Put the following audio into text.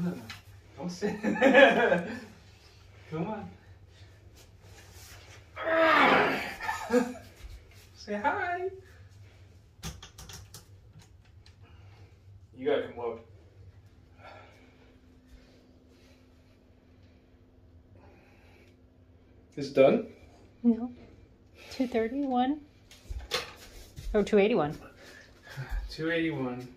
no, no. Don't sit. Come on. Say hi. You gotta come up. Is done? No. 231? Oh, 281. 281.